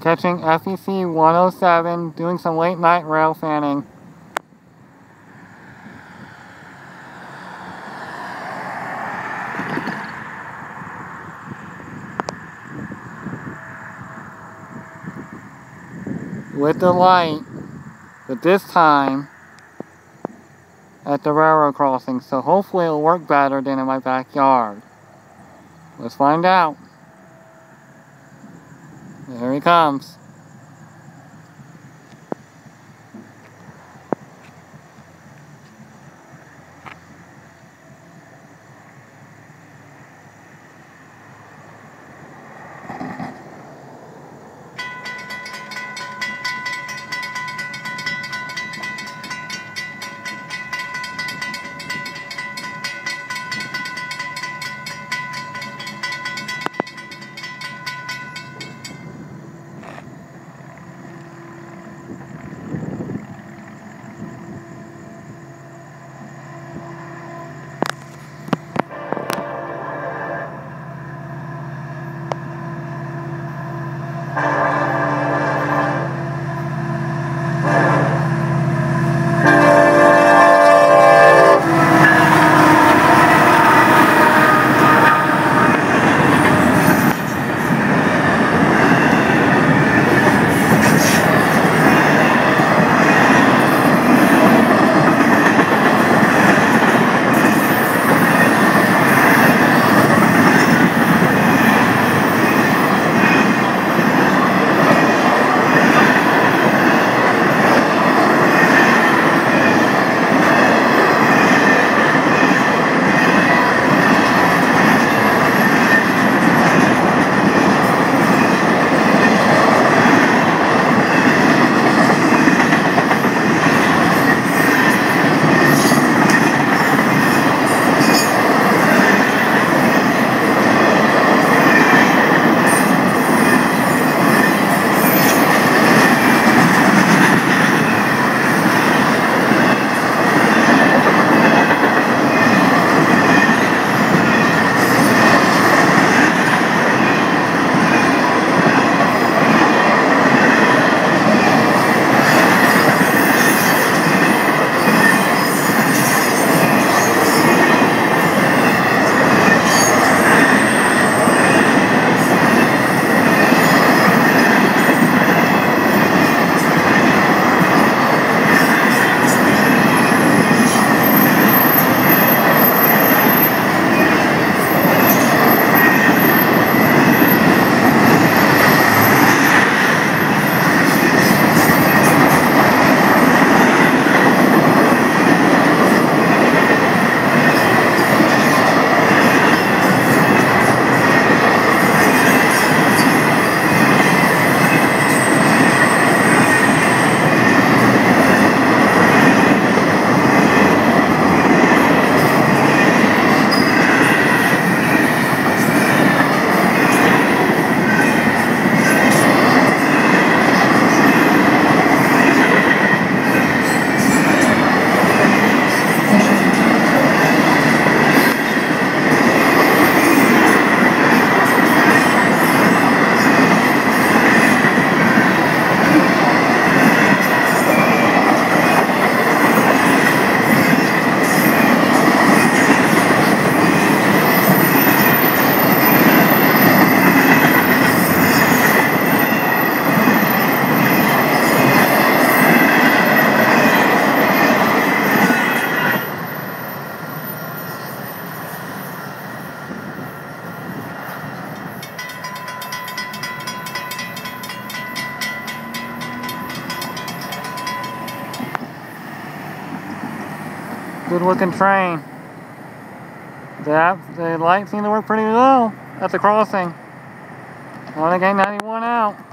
catching FEC 107, doing some late night rail fanning. With the light, but this time at the railroad crossing, so hopefully it'll work better than in my backyard. Let's find out. There he comes. Good looking train. The, the light seemed to work pretty well at the crossing. Only getting 91 out.